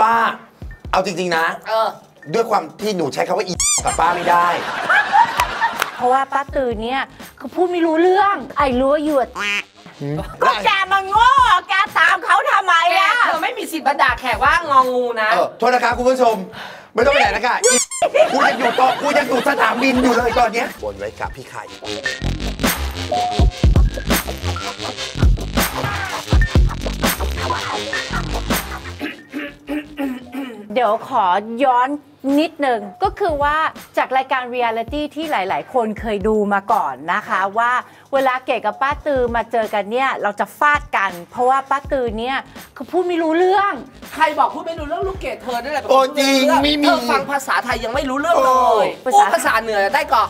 ป้า เอาจริง ๆ นะ เออ ด้วยความที่หนูใช้คำว่าอีกับป้าไม่ได้ เพราะว่าป้าตือเนี่ยเขาพูดไม่รู้เรื่อง ไอ้รู้ว่าอยู่อะก็แกมันโง่แกตามเขาทำไมแกอะเธอไม่มีสิทธิ์มาด่าแขกว่างองูนะ เออ โทษนะครับคุณผู้ชม ไม่ต้องไปไหนนะคะอีกูยังอยู่ต่อกูยังอยู่สนามบินอยู่เลยตอนเนี้ยบนไว้กับพี่ไข่ เดี๋ยวขอย้อนนิดนึงก็คือว่าจากรายการเรียลิตี้ที่หลาย ๆ คนเคยดูมาก่อนนะคะ ว่าเวลาเก๋กับป้าตือมาเจอกันเนี่ยเราจะฟาดกัน เพราะว่าป้าตือเนี่ยเขาพูดไม่รู้เรื่อง ใครบอกพูดไม่รู้เรื่องลูกเกดเธอนั่นแหละเป็นคนโอ้พูดจริงเรื่องไม่มี เธอฟังภาษาไทยยังไม่รู้เรื่องเลยโอ้ พูดภาษาเหนือได้ก่อน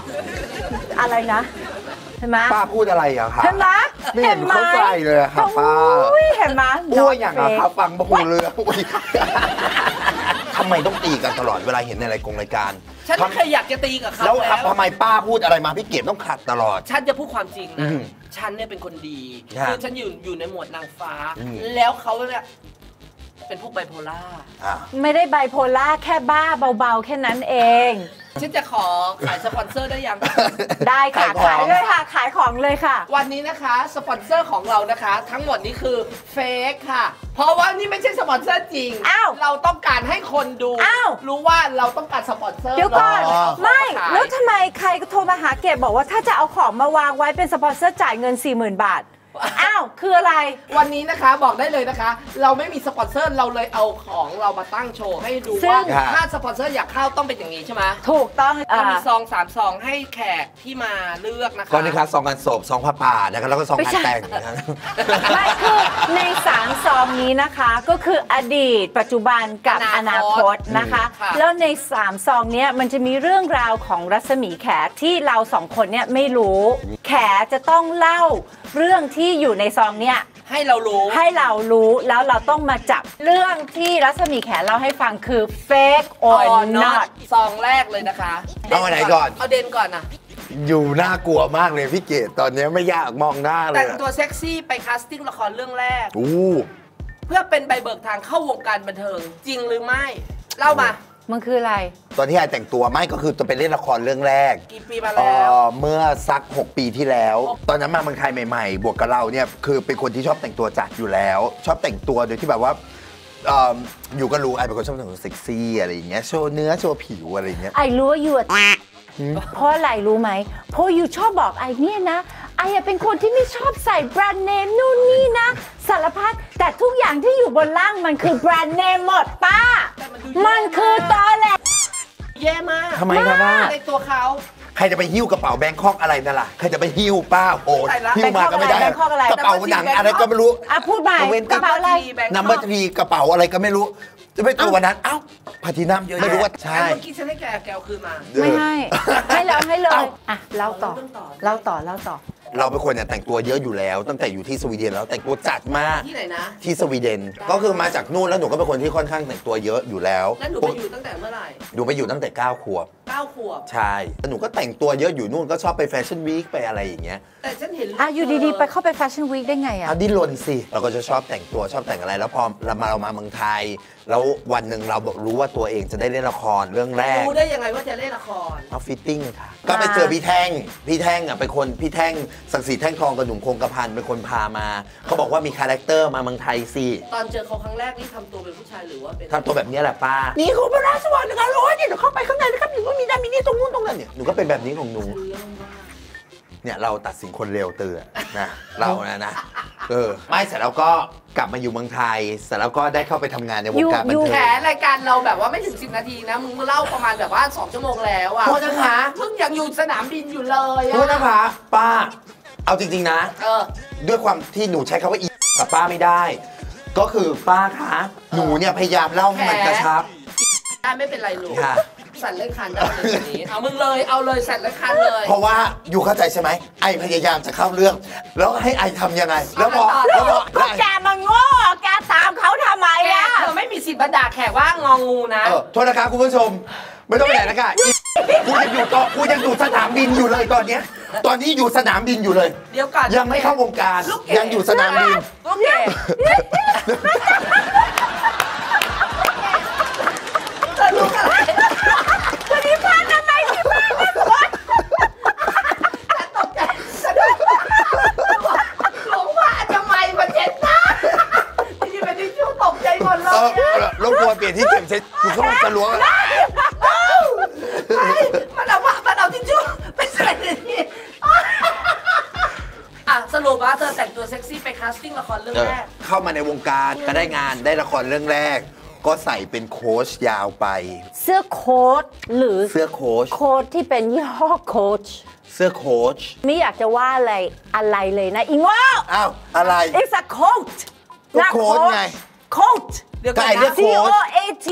อะไรนะเห็นไหมป้าพูดอะไรอะคะเห็นไหมไม่เห็นเข้าใจเลยอะค่ะป้า โอ้ยเห็นไหมอ้วอย่างอะครับ ฟังบะหูเรืออุ๊ยทำไมต้องตีกันตลอดเวลาเห็นในรายกงรายการฉันไม่เคยอยากจะตีกับเขาแล้วแล้วทำไมป้าพูดอะไรมาพี่เก็บต้องขัดตลอด ฉันจะพูดความจริงอืนะมฉันเนี่ยเป็นคนดีครับคือฉันอยู่อยู่ในหมวดนางฟ้าอืมแล้วเขาเนี่ยเป็นพวกไบโพล่าอะไม่ได้ไบโพล่าแค่บ้าเบาๆ แค่นั้นเอง ฉันจะขอขายสปอนเซอร์ได้ยัง ได้ค่ะขายของขายเลยค่ะ ขายของเลยค่ะ วันนี้นะคะสปอนเซอร์ของเรานะคะ ทั้งหมดนี้คือ fake ค่ะ เพราะว่านี่ไม่ใช่สปอนเซอร์จริงอ้าวเราต้องการให้คนดู อ้าว รู้ว่าเราต้องการสปอนเซอร์เดี๋ยวก่อนเราเอาของไม่าขายแล้วทำไมใครก็โทรมาหาเกดบอกว่าถ้าจะเอาของมาวางไว้เป็นสปอนเซอร์จ่ายเงิน 40,000 บาท อ้าว คืออะไร วันนี้นะคะบอกได้เลยนะคะ เราไม่มีสปอนเซอร์เราเลยเอาของเรามาตั้งโชว์ให้ดูซึ่งว่าค่ะถ้าสปอนเซอร์อยากเข้าต้องเป็นอย่างนี้ใช่ไหมถูกต้องจะมีอ่าซองสามซองให้แขกที่มาเลือกนะคะ ก็นี่ครับซองกันศพซองผ้าป่านะครับแล้วก็ซองไม่งานใช่แต่งนะครับ ไม่คือในสามซองนี้นะคะก็คืออดีต ปัจจุบันกับออนานาคคตตนะคะ ค่ะ แล้วในสามซองเนี้ยมันจะมีเรื่องราวของรัศมีแขที่เราสองคนเนี่ยไม่รู้ แขจะต้องเล่าเรื่องที่อยู่ในซองเนี้ยให้เรารู้ ให้เรารู้แล้วเราต้องมาจับเรื่องที่รัศมีแขเล่าให้ฟังคือ fake or not ซองแรกเลยนะคะเอาอันไหนก่อน เอาเดนก่อนนะอยู่น่ากลัวมากเลยพี่เกดตอนนี้ไม่อยากมองหน้าเลแต่ยงตัวเซ็กซี่ไปคาสติ้งละครเรื่องแรกอู้เพื่อเป็นใบเบิกทางเข้าวงการบันเทิงจริงหรือไม่ เล่ามา มันคืออะไร ตอนที่ไอแต่งตัวไม่ก็คือจะไปเล่นละครเรื่องแรกกี่ปีมาเอ่แล้วอเมื่อสัก 6 ปีที่แล้ว ตอนนั้นมาเมืองไทยใหม่ๆ บวกกับเราเนี่ยคือเป็นคนที่ชอบแต่งตัวจัดอยู่แล้ว ชอบแต่งตัวโดยที่แบบว่าเอิ่มอยู่ก็รู้ไอเป็นคนชอบแต่งตัวเซ็กซี่อะไรอย่างเงี้ยโชว์เนื้อโชว์ผิวอะไรอย่างเงี้ย ไอรู้ว่าอยู่อะเพราะอะไรรู้ไหมเพราะอยู่ชอบบอกไอเนี่ยนะ ไออะเป็นคนที่ไม่ชอบใส่แบรนด์เนมนู่นนี่นะสารพัดแต่ทุกอย่างที่อยู่บนล่างมันคือแบรนด์เนมหมดป้าแต่มันดูมันคือตอแหลแย่มากทำไมครับว่า ในตัวเขา ใครจะไปหิ้วกระเป๋าแบงคอกอะไรนั่นล่ะ ใครจะไปหิ้วป้าโอ้ใช่ละ หิ้วมาก็ไม่ได้ แบงคอกอะไร กระเป๋าหนังอะไรก็ไม่รู้ อะพูดใหม่เอาเว้น กระเป๋าอะไร number threeกระเป๋าอะไรก็ไม่รู้ จะไปตัววันนั้น เอ้าพาทินัมเยอะไม่รู้ว่าใช่ เมื่อกี้ฉันให้แกแกเอาคืนมา ไม่ให้ ให้แล้วให้เลยเอ้าอะเล่าต่อเรื่องต่อเล่าต่อเล่าต่อ เราเป็นคนเนี่ยแต่งตัวเยอะอยู่แล้ว ตั้งแต่อยู่ที่สวีเดนแล้วแต่งตัวจัดมากที่ไหนนะ ที่สวีเดน ก็คือมาจากนู่นแล้วหนูก็เป็นคนที่ค่อนข้างแต่งตัวเยอะอยู่แล้วแล้วหนูไปอยู่ตั้งแต่เมื่อไหร่หนูไปอยู่ตั้งแต่ 9 ขวบเก้าขวบ ใช่แล้วหนูก็แต่งตัวเยอะอยู่นู่นก็ชอบไป fashion week ไปอะไรอย่างเงี้ยแต่ฉันเห็นอะอยู่ดีๆ ไปเข้าไป fashion week ได้ไงอะเอาดิ้นรนสิเราก็จะชอบแต่งตัวชอบแต่งอะไร แล้วพอเรามาเรามาเมืองไทย แล้ววันหนึ่งเราบอกรู้ว่าตัวเองจะได้เล่นละครเรื่องแรกรู้ได้ยังไงว่าจะเล่นละครเอา fitting ค่ะ ก็ไปเจอพี่แท่ง พี่แท่งอะเป็นคนพี่แท่งศักดิ์ศรีแท่งทองกับหนุ่มคงกระพันเป็นคนพามา เขาบอกว่ามี character มาเมืองไทยสิตอนเจอเขาครั้งแรกนี่ทำตัวเป็นผู้ชายหรือว่าเป็นทำตัวแบบนี้แหละป้า นี่คุณพระราชวังนะคะร้อยเนี่ยเดี๋ยวเข้าไปข้างในนะครับหนูก็มีนามินี่ตรงนู้นตรงนั้นเนี่ยหนูก็เป็นแบบนี้ของหนู เรื่องว่า เนี่ยเราตัดสินคนเร็วเตือนนะเรานะนะเออไม่เสร็จแล้วก็กลับมาอยู่เมืองไทย เสร็จแล้วก็ได้เข้าไปทำงานในวงการบันอยู่เทิแขงรายการเราแบบว่าไม่ถึง 10 นาทีนะ มึงเล่าประมาณแบบว่า 2 ชั่วโมงแล้วอะโทษนะคะเพิ่งยังอยู่สนามบินอยู่เลยโทษอะนะคะป้า เอาจริง ๆ นะ เออ ด้วยความที่หนูใช้คำว่าอีกับป้าไม่ได้ ก็คือป้าคะ หนูเนี่ยพยายามเล่าให้มันกระชับ ได้ไม่เป็นไรลูก ค่ะ สั่นเล่นคันได้เลยทีนี้เอามึงเลยเอาเลยสั่นเล่นคันเลย เพราะว่าอยู่เข้าใจใช่ไหมไอพยายามจะเข้าเรื่อง แล้วให้ไอทำยังไง แล้วพอเอาแล้วพอก็แล้วไอแกมันโง่แกตามเขาทำไมแกอะเธอไม่มีสิทธิ์มาด่าแขกว่างองูนะเออโทษนะคะคุณผู้ชม ไม่ต้องไปไหนนะคะอีกูยังอยู่ต่อกูยังอยู่สนามบินอยู่เลยตอนเนี้ยตอนนี้อยู่สนามบินอยู่เลย เดี๋ยวก่อนยังไม่เข้าวงการลูกเกดยังอยู่สนามบินลูกเกด รบก วนเปลี่ยนที่เก็บเช็ดกูก็จะล้วงมันเอามันเอาทิชชู่ไปใส่ในนี้อะสรุปว่าเธอแต่งตัวเซ็กซี่ไป casting ละครเรื่องเออแรก เข้ามาในวงการก็ได้งานได้ละครเรื่องแรก ก็ใส่เป็นโค้ชยาวไป เสื้อโค้ทหรือเสื้อโค้ชโค้ทที่เป็นยี่ห้อโค้ชเสื้อโค้ชไม่อยากจะว่าอะไรอะไรเลยนะอิงว่าอ้าวอะไร it's a coat ก็โค้ทไง coat เดี๋ยวก่อนก็ไอ้เรียนะ ก C O A T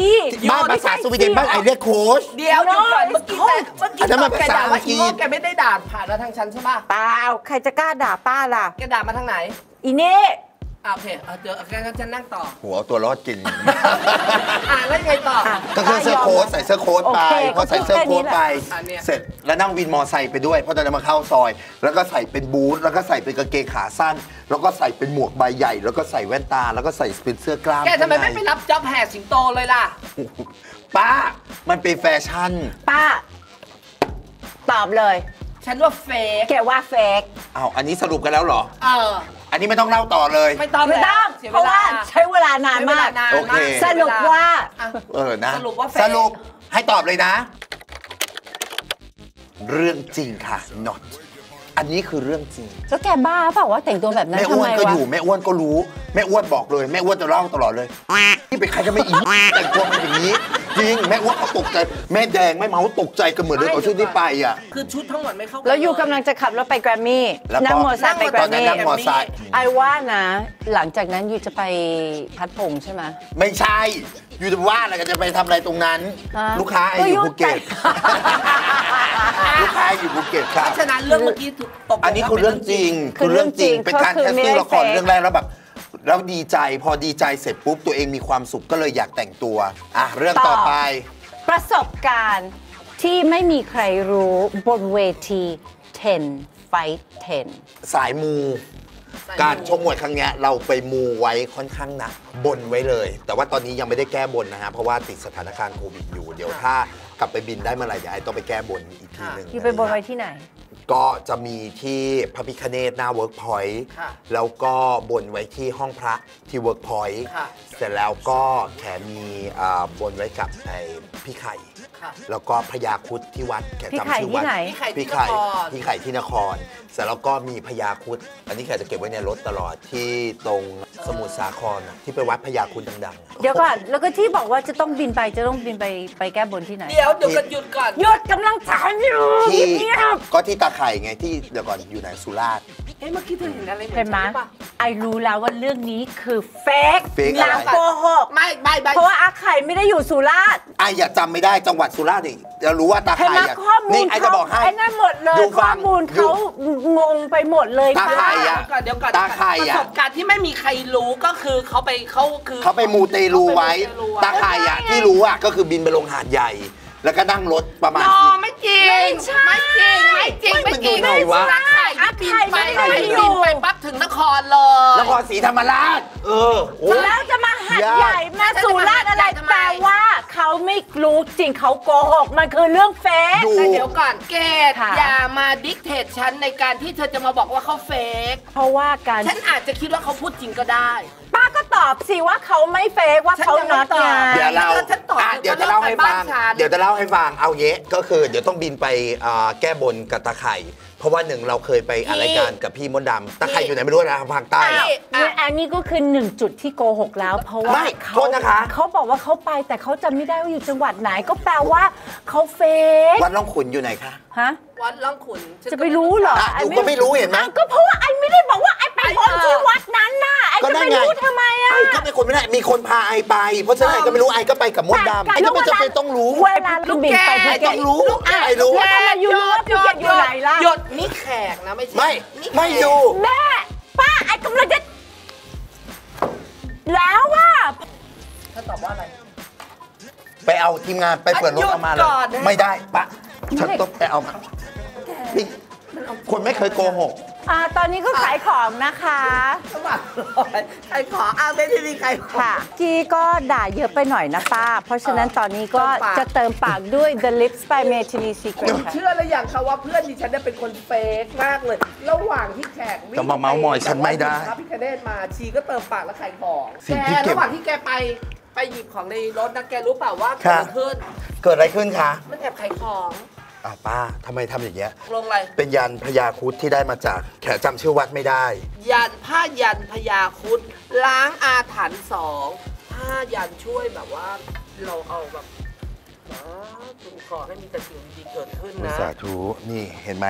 บ้านภาษาสวีเดนบ้านไอเรียกโค้ช เดี๋ยวเดี๋ยวก่อนเมื่อกี้แต่เมื่อกี้อันนั้นตมัอนนแกภาษาด่าว่าอังกฤอีษโง่แกไม่ได้ด่าผ่านมาทางฉันใช่ป่ะเปล่าใครจะกล้าด่าป้าล่ะ แกด่ามาทางไหน อีนี่ อะโอเคเอาเดี๋ยวงั้นฉันนั่งต่อ หัวเอาตัวรอดกินอะแล้วยังไงต่ออะก็คือเสื้อโค้ทใส่เสื้อโค้ทไปโอเคพอใส่เสื้อโค้ทไป อันเนี้ย เสร็จแล้วนั่งวินมอไซค์ไปด้วย เพราะตอนนั้นมาเข้าซอย แล้วก็ใส่เป็นบูทแล้วก็ใส่เป็นกางเกงขาสั้น แล้วก็ใส่เป็นหมวกใบใหญ่ แล้วก็ใส่แว่นตา แล้วก็ใส่เป็นเสื้อกล้ามแกทำไมไม่ข้างไปในรับจ็อบแห่สิงโตเลยล่ะ ป้า มันเป็นแฟชั่น ป้า ตอบเลย ฉันว่าเฟกแกว่าเฟกอ้าวอันนี้สรุปกันแล้วเหรอ เออ อันนี้ไม่ต้องเล่าต่อเลย ไม่ต้องไม่ต้องเสียเพเวราะลา ว่าใช้เวลานานมาก ใช้เวลนานโอเค มากสรุปว่า อะ เออนะสรุปว่าเฟซสรุปให้ตอบเลยนะ เรื่องจริงค่ะ not อันนี้คือเรื่องจริงแล้วแกบ้าเปล่าว่าแต่งตัวแบบนั้นแม่ทำอ้วไมนก็วะอยู่แม่อ้วนก็รู้แม่อ้วนบอกเลยแม่อ้วนจะเล่าตลอดเลยนี่เป็นใครก็ไม่อีแต่งตัวเป็นอย่างนี้จริงแม่อ้วนเขาตกใจแม่แดงแม่เมาตกใจกันเหมือนเลยตอนชุดที่ไปอะ คือชุดทั้งหมดไม่เข้ากันแล้วอยู่กำลังจะขับรถไปแกรมมี่แล้วก็นั่งมอเตอร์ไซค์ไปแกตรอนมนั้นมี่นั่งมอไซค์ ไอว่านะ หลังจากนั้นอยู่จะไปพัดพงใช่ไหม ไม่ใช่ อยู่จะว่าอะไรกันจะไปทำอะไรตรงนั้น ฮะลูกค้าไอ้อยู่ภูเก็ตลูกค้า อยู่ภูเก็ตครับเพราะฉะนั้นเรื่องเมื่อกี้ถูกตกลงอันนี้คือเรื่องจริงคือเรื่องจริง เป็นการก็คือแคสไม่ติ้งได้ละคร fake เรื่องแรกแล้วแบบแล้วดีใจพอดีใจเสร็จปุ๊บตัวเองมีความสุขก็เลยอยากแต่งตัวอะเรื่องต่อไป ประสบการณ์ที่ไม่มีใครรู้บนเวที10 Fight 10 สายมูการชกมวยครั้งเนี้ยเราไปมูไว้ค่อนข้างหนักบนไว้เลย แต่ว่าตอนนี้ยังไม่ได้แก้บนนะฮะเพราะว่าติดสถานการณ์โควิดอยู่ เดี๋ยวถ้า กลับไปบินได้เมื่อไหร่เดี๋ยว I ต้องไปแก้บนอีกทีหนึ่ง อยู่ไปบนไว้ที่ไหน ก็จะมีที่พระพิฆเนศหน้าเวิร์กพอยต์ค่ะแล้วก็บนไว้ที่ห้องพระที่เวิร์กพอยต์ค่ะ เสร็จแล้วก็แขมีอ่าบนไว้กับไอ้พี่ไข่ ค่ะ แล้วก็พญาครุดที่วัดแขพี่จำไข่ชื่อที่วัดไหน พี่ไข่ที่พี่นไข่ครพี่ไข่ที่นคร เสร็จแล้วก็มีพญาครุดอันนี้แขจะเก็บไว้ในรถตลอดที่ตรงสมุทรสาครน่ะที่ไปวัดพญาครุดดังๆ เดี๋ยวก่อนแล้วก็ที่บอกว่าจะต้องบินไปจะต้องบินไปไปแก้บนที่ไหนเดี๋ยวเดี๋ยวกันหยุดก่อน หยุดกำลังถามอยู่ที่เงียบก็ที่ตาไข่ไงที่เดี๋ยวก่อนอยู่ไหนสุราษฎร์เอ๊ะเมื่อกี้เธอเห็นอะไรเหมือนเห็นไหมฉันรือเปล่า ไอรู้แล้วว่าเรื่องนี้คือเฟก fake นางอะไรโกหกไม่ไม่ไม่เพราะว่าอาไข่ไม่ได้อยู่สุราษฎร์ไอ้อย่าจำไม่ได้จังหวัดสุราษฎร์นี่จะรู้ว่าตาเห็นไข่ไหมอะข้อมูนี่ลไอ้จะบอกให้ ไอ้นั่นหมดเลยดูฟัข้องมูลดู เขางงไปหมดเลยตาไข่ค่ะอะเดี๋ยวก่อนเดี๋ยวก่อนตาไข่ประอะสบการณ์ที่ไม่มีใครรู้ก็คือเขาไปเขาคือ เขาไปมูเตลูไว้ เขาไปมูเตลูไว้ ตาไข่อะที่รู้อะก็คือบินไปลงหาดใหญ่ แล้วก็นั่งรถประมาณนอไม่จริงไม่ใช่ไม่จริง ไม่จริง ไม่ไม่จริงมันอยู่ไหนวะตาไข่ที่บินไปอาไข่ไม่ได้บิอยู่นไปปั๊บถึงนครเลยนครศรีธรรมราช เออโอ้ย แล้วจะมาหัดยากใหญ่มาสุราษฎร์อะไรทำไมแปลว่าเขาไม่รู้จริงเขาโกหกมันคือเรื่องเฟกดู แต่เดี๋ยวก่อนเกดค่ะ อย่ามาดิกเทตฉันในการที่เธอจะมาบอกว่าเขาเฟกเพราะว่าการ ฉันอาจจะคิดว่าเขาพูดจริงก็ได้ ป้าก็ตอบสิว่าเขาไม่เฟกว่าเขาฉันยังไม่น็อตตอบไงเดี๋ยวเราแล้วฉันตอบอะเดี๋ยวจะเล่าให้ฟังแล้วไปบ้านฉันเดี๋ยวจะเล่าให้ฟัง เอาเยะก็คือเดี๋ยวต้องบินไปอ่าแก้บนกับตาไข่เพราะว่าหนึ่งเราเคยไปอะไรายการกับพี่มดดำตาไข่อยู่ไหนไม่รู้นะทางภาคใต้อ้าวนี่อันนี้ก็คือหนึ่งจุดที่โกหกแล้ว เพราะว่าไม่เขาโทษนะคะเขาบอกว่าเขาไปแต่เขาจำไม่ได้ว่าอยู่จังหวัดไหนก็แปลว่าเขาเฟกวัดล่องขุนอยู่ไหนคะ ฮะวัดล่องขุนฉันจะไปรู้เหรออะไอ้หนูก็ไม่รู้เห็นไหมอ้าวก็เพราะว่าไอ้ไม่ได้บอกว่าไอ้ไปบนที่วัดนั้นน่ะไอ้ก็จะนั่ไปนไงรู้ทำไมอะไอ้ก็เป็นคนไม่ได้มีคนพาไอไป เพราะฉะนั้นไอก็ไม่รู้ไอก็ไปกับมดดำไอก็ไม่จำเป็นต้องรู้เวลาเราบินไปภูไอเก็ต้ตองรู้อะไอรู้แล้วทำไมอยู่รู้ว่าภูเก็ตอยู่ไหนล่ะหยดนี่แขกนะไม่ใช่ไม่นี่แขกไม่อยู่แม่ป้าไอ้กำลังจะแล้วว่าเธอตอบว่าอะไรไปเอาทีมงานไปเปิดรถเอามาเลหยุยดก่อนนะไม่ได้ปะฉันต้องไปเอานี่ คนไม่เคยโกหกอ่าตอนนี้ก็ขายของนะคะสมัครลอยใครขอเอาได้ที่นี่ใครขอค่ะ กี้ก็ด่าเยอะไปหน่อยนะป้า เพราะฉะนั้นตอนนี้ก็เติมปากจะเติมปากด้วย The Lips by Metini Secret ค่ะเชื่อหรือยังคะว่าเพื่อนดิฉันเนี่ยเป็นคนเฟกมากเลย ระหว่างที่แขกวิ่งจะมาเม้าท์มอยฉันไม่ได้พระพิคเนตมาชีก็เติมปากแล้วขายของสิ่งแกที่เก็บระหว่างที่แกไปไปหยิบของในรถนะแกรู้เปล่าว่าเกิดค่ะอะไรขึ้น เกิดอะไรขึ้นคะมันแอบขายของ อ่าวป้าทำไมทำอย่างเงี้ย ลงอะไร เป็นยันพญาครุดที่ได้มาจากแขกจำชื่อวัดไม่ได้ ยันผ้ายันพญาครุดล้างอาถรรพ์สองผ้ายันช่วยแบบว่า เราเอาแบบนะคุณขอให้มีแต่สิ่งดีๆเกิดขึ้นนะ สาธุนี่เห็นไหม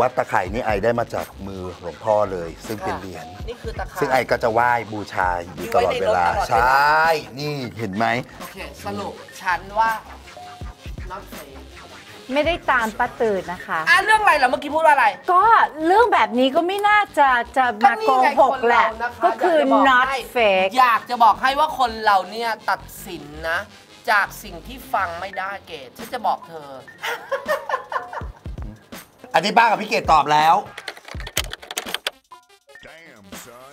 วัดตะไคร่นี่ไอได้มาจากมือหลวงพ่อเลย ซึ่งเป็นเหรียญนี่คือตะขาซึ่งไอก็จะไหว้บูชาอยู่ตลอดเวลาอยู่ไว้ในรถตลอดเวลา ใช่ นี่เห็นไหม โอเค สรุปฉันว่า not safe ไม่ได้ตามป้าตือนะคะ อะเรื่องอะไรเหรอเมื่อกี้พูดว่าอะไร ก็เรื่องแบบนี้ก็ไม่น่าจะจะมาโกหกแหละก็คือ not fake อยากจะบอกให้ว่าคนเราเนี่ยตัดสินนะ จากสิ่งที่ฟังไม่ได้เกดฉันจะบอกเธอ อันนี้ป้ากับพี่เกดตอบแล้ว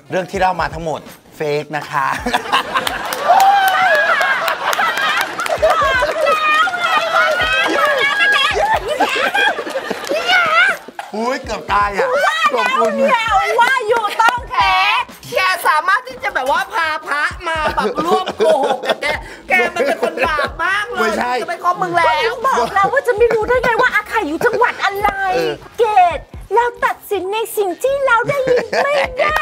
เรื่องที่เล่ามาทั้งหมดเฟกนะคะ อุ้ยเกือบตายอะขอบคุณแล้วว่าอยู่ต้องแพ้แกสามารถที่จะแบบว่าพาพระมาแบบร่วมโกหกกับแก แกมันเป็นคนบาปมากเลยไม่ใช่จะไปคบมึงแล้ว บอกแล้วว่าจะไม่รู้ได้ไงว่าอาไข่อยู่จังหวัดอะไรเออเกดเราตัดสินในสิ่งที่เราได้ยินไม่ได้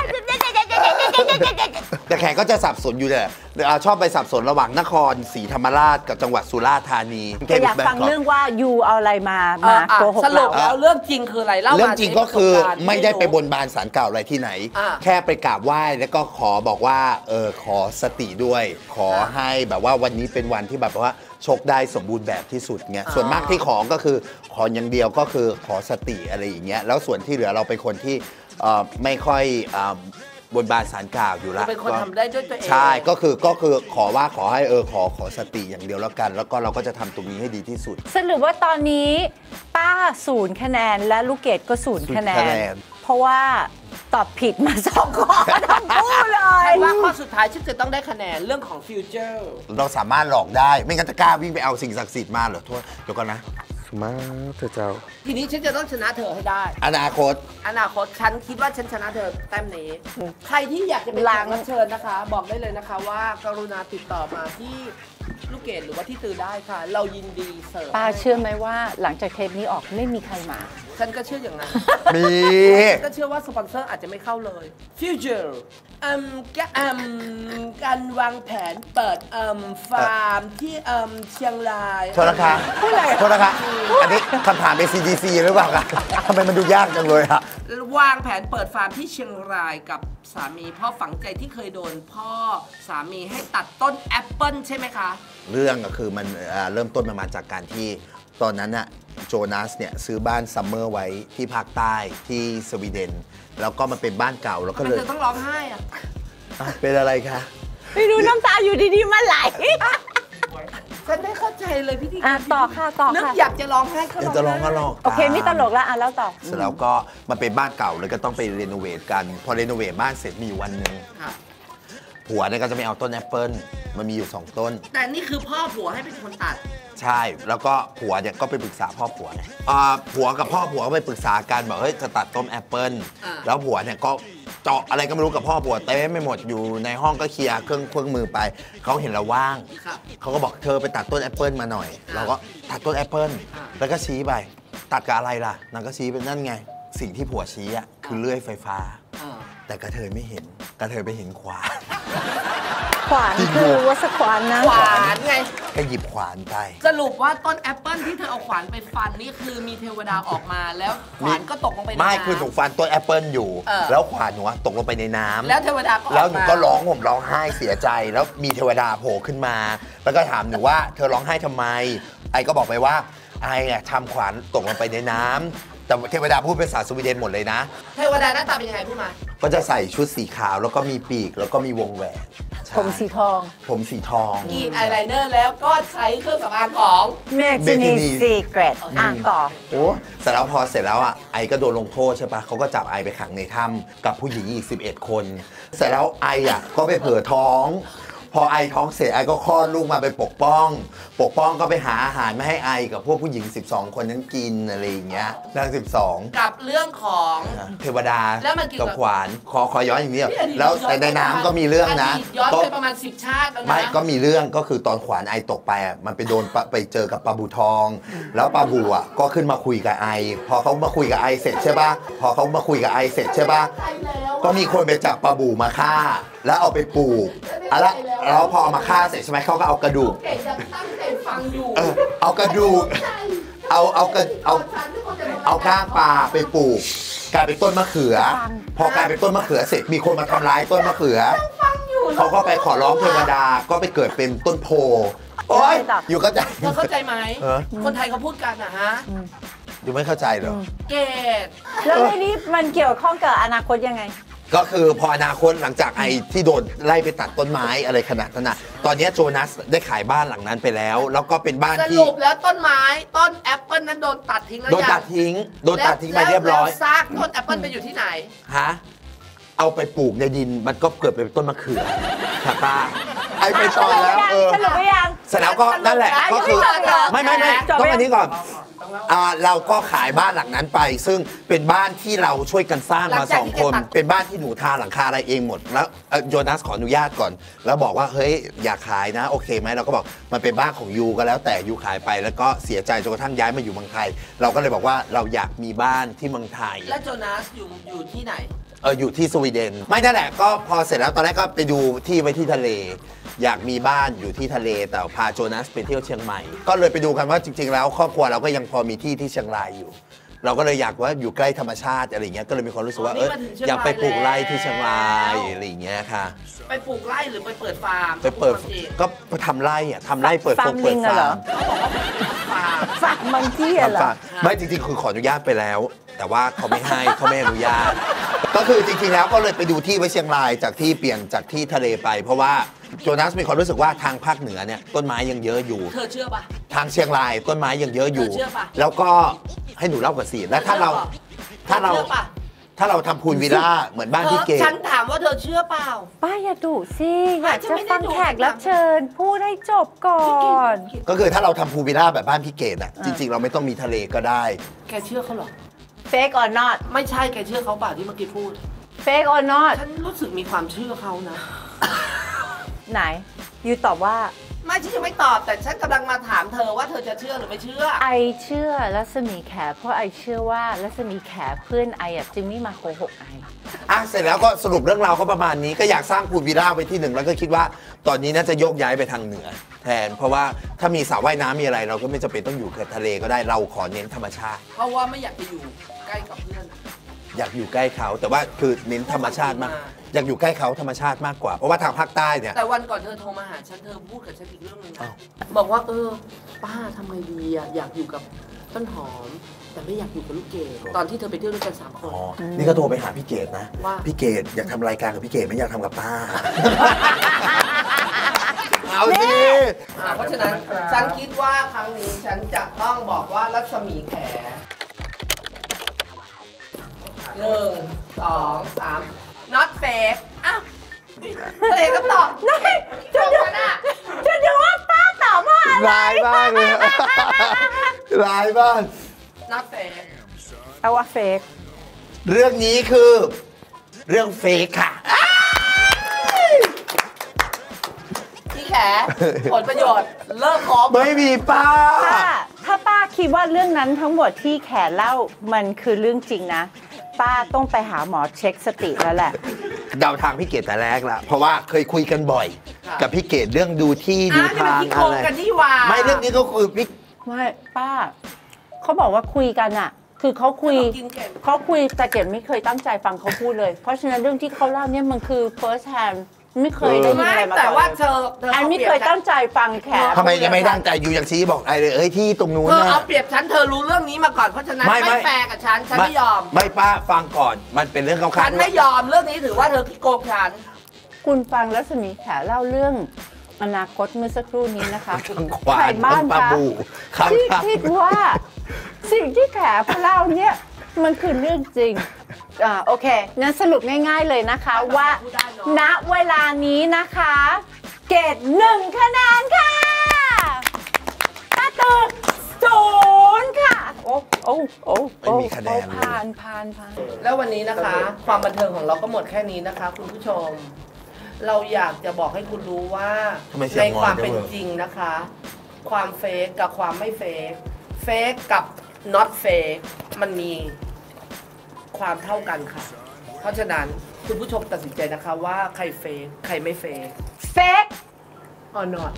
แต่แขกก็จะสับสนอยู่เลยอ่าชอบไปสับสนระหว่างนครศรีธรรมราชกับจังหวัดสุราษฎร์ธานีแต่อยากฟังเรื่องว่ายูเอาอะไรมามาอะโกหกสรุเราปแล้วเรื่องจริงคืออะไรเล่ามาเรื่องจริงก็คือสิประสบการณ์ไม่ได้ไปรู้บนบานสารกล่าวอะไรที่ไหนอ่าแค่ไปกราบไหว้แล้วก็ขอบอกว่าเออขอสติด้วย ขอให้แบบว่าวันนี้เป็นวันที่แบบว่าโชคได้สมบูรณ์แบบที่สุดเงี้ยส่วนมากที่ขอก็คือขออย่างเดียวก็คือขอสติอะไรอย่างเงี้ยแล้วส่วนที่เหลือเราเป็นคนที่เอ่อไม่ค่อยอ่า บนบานสารกล่าวอยู่เราละเป็นคนทำได้ด้วยตัวเอง ใช่ก็คือก็คือขอว่าขอให้เออขอขอสติอย่างเดียวแล้วกัน แล้วก็เราก็จะทำตรงนี้ให้ดีที่สุด สรุปว่าตอนนี้ป้าศูนย์คะแนนและลูกเกดก็ศูนย์คะแนศูนย์คะแนน น เพราะว่าตอบผิดมาสองข้อทั้งคู่เลยฉันว่าข้อสุดท้ายฉันจะต้องได้คะแนนเรื่องของฟิวเจอร์ เราสามารถหลอกได้ ไม่งั้นจะกล้าวิ่งไปเอาสิ่งศักดิ์สิทธิ์มาเหรอโทษเดี๋ยวก่อนนะ สมาเธอเจ้า ทีนี้ฉันจะต้องชนะเธอให้ได้ อนาคต อนาคตฉันคิดว่าฉันชนะเธอแต้มนี้ ใครที่อยากจะเป็นแขกรับเชิญนะคะ บอกได้เลยนะคะว่ากรุณาติดต่อมาที่ลูกเกดหรือว่าที่ตือได้ค่ะ เรายินดีเสิร์ฟป้าเชื่อไหมว่าหลังจากเทปนี้ออกไม่มีใครมา ฉันก็เชื่ออย่างนั้นมี ฉันก็เชื่อว่าสปอนเซอร์อาจจะไม่เข้าเลย Future อืมกะอืมการวางแผนเปิดอืมฟาร์มที่อืมเชียงรายโทษนะคะโทษนะคะอันนี้คำถามเป็น CDC หรือเปล่าคะทำไมมันดูยากจังเลยอะวางแผนเปิดฟาร์มที่เชียงรายกับสามีเพ่อฝังใจที่เคยโดนพ่อสามีให้ตัดต้นแอปเปิลใช่ไหมคะ เรื่องก็คือมันเอ่อเริ่มต้นมันมาจากการที่ตอนนั้นน่ะ โจนาสเนี่ยซื้อบ้าน summer ไว้ที่ภาคใต้ที่สวีเดน แล้วก็มันเป็นบ้านเก่าแล้วก็มันเลยจะต้องร้องไห้อะอะเป็นอะไรคะ ไม่รู้น้ำตาอยู่ดีๆมาไหลฉันได้เข้าใจเลยพี่ที่อะต่อค่ะต่อนึกค่ะอยากจะร้องไห้ก็เดี๋ยวร้จะองลองก็ไห้ลองโอเคไม่ตลกแล้วอะแล้วต่อ เสร็จแล้วก็มันเป็นบ้านเก่าเลยก็ต้องไป renovate กัน พอ renovate บ้านเสร็จมีอยู่วันหนึ่งค่ะผัวเนี่ยก็จะไม่เอาต้นแอปเปิล มันมีอยู่สองต้น แต่นี่คือพ่อผัวให้เป็นคนตัด ใช่แล้วก็ผัวเนี่ยก็ไปปรึกษาพ่อผัวไงอ่าผัวกับพ่อผัวก็ไปปรึกษากันบอกเฮ้ยจะตัดต้นแอปเปิลอ่า แล้วผัวเนี่ยก็เจาะอะไรก็ไม่รู้กับพ่อผัวเต็มไปหมดอยู่ในห้องก็เคลียร์เครื่องเครื่องมือไปเขาเห็นเราว่าง ครับ เขาก็บอกเธอไปตัดต้นแอปเปิลมาหน่อยเราก็ตัดต้นแอปเปิลอ่า แล้วก็ชี้ไป ตัดกับอะไรล่ะนางก็ชี้เป็นนั่นไง สิ่งที่ผัวชี้อะคือเลื่อยไฟฟ้าอ่า แต่กระเทยไม่เห็น กระเทยไปเห็นขวาน ขวานคือวัสขวานนะขวานไง ก็หยิบขวานไป สรุปว่าต้นแอปเปิลที่เธอเอาขวานไปฟันนี่คือมีเทวดาออกมาแล้วขวานก็ตกลงไปในแม่น้ำ คือหนูฟันต้นแอปเปิลอยู่ เออ แล้วขวานหนูอะตกลงไปในน้ำแล้วเทวดาก็ออกมาแล้วหนูก็ร้องผมร้องไห้เสียใจ แล้วมีเทวดาโผล่ขึ้นมา แล้วก็ถามหนูว่าเธอร้องไห้ทำไม I ก็บอกไปว่า I อะทำขวานตกลงไปในน้ำแต่เทวดาพูดเป็นภาษาสวีเดนหมดเลยนะ เทวดาหน้าตาเป็นยังไงพูดมา ก็จะใส่ชุดสีขาวแล้วก็มีปีกแล้วก็มีวงแหวนใช่ผมสีทอง ผมสีทองกรีดอายไลเนอร์แล้วก็ใช้เครื่องสำอางของ เมจินี Bethany ซีเกรดอะต่อ โอ้เสร็จแล้วพอเสร็จแล้วอะ I ก็โดนลงโทษใช่ปะเขาก็จับ I ไปขังในถ้ำกับผู้หญิงอีก 11 คน เสร็จแล้ว I อะก็ไปเผลอท้อง พอไอท้องเสียไอก็คลอดลูกมาไปปกป้อง ปกป้องก็ไปหาอาหารไม่ให้ไอกับพวกผู้หญิง 12 คนนั้นกินอะไรอย่างเงี้ยนาง12 กับเรื่องของ เทวดาแล้วมันเกี่ยวกักับ บขวานขอขอย้อนอย่างนี้นี่อดีตแล้วย้อแต่ในน้ำก็มีเรื่องนะดีตย้อนก็ไปประมาณสิบชาติแล้วนะไม่ก็มีเรื่องก็คือตอนขวานไอตกไปอะมันไปโดนปะไปเจอกับปลาบูทอง แล้วปลาบูอะก็ขึ้นมาคุยกับไอ พอเขามาคุยกับไอเสร็จใช่ปะพอเขามาคุยกับไอเสร็จใช่ปะก็มีคนไปจับปลาบูมาฆ่า แล้วเอาไปปลูกอะแล้ว แล้วพอเอามาฆ่าเสร็จใช่ไหมเขาก็เอากระดูก เก๋จะตั้งใจฟังอยู่เออเอากระดูก เอาเอากระเอา เอาก้างปลาไปปลูกกลายเป็นต้นมะเขือ พอกลายเป็นต้นมะเขือเสร็จมีคนมาทำร้ายต้นมะเขือเขาก็ไปขอร้องเทวดาก็ไปเกิดเป็นต้นโพ โอ้ยอยู่เข้าใจ เธอเข้าใจไหม เออ คนไทยเขาพูดกันนะฮะ อยู่ไม่เข้าใจเหรอ เกดแล้วในนี้มันเกี่ยวข้องกับอนาคตยังไง ก็คือพออนาคตหลังจากไอ้ที่โดนไล่ไปตัดต้นไม้อะไรขนาดนั้นนะตอนนี้โจนัสได้ขายบ้านหลังนั้นไปแล้ว แล้วก็เป็นบ้านสที่ รุปแล้วต้นไม้ต้นแอปเปิลนั้นโดนตัดทิ้งแล้วโดนยังตัดทิ้ง โดนตัดทิ้งไปเรียบร้อย แล้วซากต้นแอปเปิลไปอยู่ที่ไหน ฮะ เอาไปปลูกในดินมันก็เกิดเป็นต้นมะเขือค่ะป้า I ไปต่อแล้วเออสรุปหรือยัง เสร็จแล้วก็นั่นแหละ ก็คือ ไม่ไม่ไม่จบต้องยังอันนี้ก่อน อ่าเราก็ขายบ้านหลังนั้นไป ซึ่งเป็นบ้านที่เราช่วยกันสร้างหลัมางจากสองที่คนแกตัดเป็นบ้านที่หนูทาหลังคาอะไรเองหมด แล้วเอ่อโยนัสขออนุญาตก่อน แล้วบอกว่าเฮ้ยอยากขายนะ โอเคไหมเราก็บอกมันเป็นบ้านของยูก็แล้วแต่ยูขายไปแล้วก็เสียใจจนกระทั่งย้ายมาอยู่เมืองไทย เราก็เลยบอกว่าเราอยากมีบ้านที่เมืองไทย และโจนาสอยู่อยู่ที่ไหน เอออยู่ที่สวีเดน ไม่นั่นแหละก็พอเสร็จแล้วตอนแรกก็ไปดูที่ไว้ที่ทะเล อยากมีบ้านอยู่ที่ทะเลแต่พาโจนัสไปเที่ยวเชียงใหม่ ก็เลยไปดูกันว่าจริง ๆ แล้วครอบครัวเราก็ยังพอมีที่ที่เชียงรายอยู่ เราก็เลยอยากว่าอยู่ใกล้ธรรมชาติอะไรอย่างเงี้ยก็เลยมีความรู้สึกว่าอ๋อเอนี่อมาถึงเชียงรายอยากไปปลูกไร่ที่แล้วเชียงรายอะไรอย่างเงี้ยค่ะ ไปปลูกไร่หรือไปเปิดฟาร์มไปเปิดขาพูกันองก็ไปทำไร่อะทำไร่เปิดฟาฟร์งมเปิลิดงอะเหรฟาอร์มฟาร์มฝากมังกี้อะเหรอฝากไม่จริงๆคือขออนุญาตไปแล้ว แต่ว่าเขาไม่ให้เขาไม่อนุญาต ก็คือจริงๆแล้วก็เลยไปดูที่ไว้เชียงรายจากที่เปลี่ยนจากที่ทะเลไป เพราะว่าโจนัสมีความรู้สึกว่าทางภาคเหนือเนี่ยต้นไม้ยังเยอะอยู่ เธอเชื่อปะ ทางเชียงรายต้นไม้ยังเยอะอยู่เธอเชื่อปะแล้วก็ให้หนูเล่าก่อนสิแล้วถ้าเราถ้าเราเชื่อปะ ถ้าเราทำพูลวิลล่าเหมือนบ้านพี่เกเธอดฉันถามว่าเธอเชื่อเปล่า ป้าอย่าดุสิอยากฉันจะไม่ได้ฟังดุ แขกรับเชิญ พูดให้จบก่อน ก็คือถ้าเราทำพูลวิลล่าแบบบ้านพี่เกดอะจริงๆ เราไม่ต้องมีทะเลก็ได้ แกเชื่อเขาเหรอ fake or not ไม่ใช่แกเชื่อเขาเปล่าที่เมื่อกี้พูด fake or not ฉันรู้สึกมีความเชื่อเขานะ ไหน ยูตอบว่า ไม่ฉันยังไม่ตอบแต่ฉันกำลังมาถามเธอว่าเธอจะเชื่อหรือไม่เชื่อ ไอเชื่อรัศมีแขเพราะไอเชื่อว่ารัศมีแขเพื่อนไออะจึงไม่มาโกหกไอ อะเสร็จแล้วก็สรุปเรื่องราวก็ประมาณนี้ก็อยากสร้างพูลวิลล่าไว้ที่หนึ่งแล้วก็คิดว่าตอนนี้น่าจะโยกย้ายไปทางเหนือ แทน เพราะว่าถ้ามีสระว่ายน้ำมีอะไร เราก็ไม่จำเป็นต้องอยู่กับทะเลก็ได้เราขอเน้นธรรมชาติ เพราะว่าไม่อยากจะอยู่ ใกล้กับเพื่อน อยากอยู่ใกล้เขาแต่ว่าคือเน้นธรรมชาติมาก อยากอยู่ใกล้เขาธรรมชาติมากกว่า เพราะว่าทางภาคใต้เนี่ย แต่วันก่อนเธอโทรมาหาฉันเธอพูดกับฉันอีกเรื่องหนึงนะอ้าว บอกว่าเออป้าทำไงดีอะอยากอยู่กับต้นหอม แต่ไม่อยากอยู่กับลูกเกดตอนที่เธอไปเที่ยวด้วยกันสามคน อ๋อนี่ก็โทรไปหาพี่เกดนะ ว่า พี่เกดอยากทำรายการกับพี่เกดไม่อยากทำกับป้า เอาสิ อ่าเพราะฉะนั้นฉันคิดว่าครั้งนี้ฉันจะต้องบอกว่ารัศมีแข หนึ่งสองสาม not fake อ้าวเธอเองก็ตอบไม่จบกันอะจะดูว่าป้าตอบว่าอะไร ร้ายมากเลย ร้ายมาก not fake เอาว่า fake เรื่องนี้คือ เรื่องเฟกค่ะ พี่แขผลประโยชน์ เลิกคบไม่มีป้า ถ้าถ้าป้าคิดว่าเรื่องนั้นทั้งหมดที่แขเล่ามันคือเรื่องจริงนะ ป้าต้องไปหาหมอเช็คสติแล้วแหละ เดาทางพี่เกดแต่แรกละเพราะว่าเคยคุยกันบ่อยค่ะกับพี่เกดเรื่องดูที่ดูอะนี่มันทางที่โกอะงไรกันที่ว่าไม่เรื่องนี้ก็คือพี่ไม่ป้า เขาบอกว่าคุยกันอะคือเขาคุยกินเก่งเขาคุยแต่เกดไม่เคยตั้งใจฟังเขาพูดเลย เพราะฉะนั้นเรื่องที่เขาเล่าเนี่ยมันคือ first hand ไม่เคยได้ยินไม่อะไรมาแต่ก่อนว่าเลยเธอเธออันไม่เคยตั้งใจฟังแขทำไมยังไม่ตั้งใจอยู่อย่างชี้บอกไอ้เลยเอ้ยที่ตรงนู้นเธอนะเอาเปรียบฉันเธอรู้เรื่องนี้มาก่อนเพราะฉะนั้นไม่ไม่ ไม่แฟร์กับฉันฉันไม่ยอม ไม่ป้าฟังก่อนมันเป็นเรื่องเขาฉันไม่ยอมเรื่องนี้ถือว่าเธอโกงฉัน คุณฟังรัศมีแขเล่าเรื่องอนาคตเมื่อสักครู่นี้นะคะทั้งควาใครนบ้าทั้นงปลาคะ บูข้างที่ทางคิดว่าสิ่งที่แขเล่าเนี่ยมันคือเรื่องจริง อ่าโอเคงั้นสรุปง่ายๆเลยนะคะว่า ณเวลานี้นะคะ เกรดหนึ่งคะแนนค่ะป้าตือศูนย์ค่ะโอ้โอ้โอ้ไม่มีคะแนนเลย ผ่านผ่านผ่าน แล้ววันนี้นะคะ ความบันเทิงของเราก็หมดแค่นี้นะคะ คุณผู้ชม เราอยากจะบอกให้คุณรู้ว่าทำไมเสียในงงอนความด้วยเป็นเว้ยจริงนะคะ ความเฟกกับความไม่เฟกเฟกกับ not fake มันมี ความเท่ากันค่ะ เพราะฉะนั้นคุณผู้ชมตัดสินใจนะคะว่าใครเฟกใครไม่เฟกเฟก or not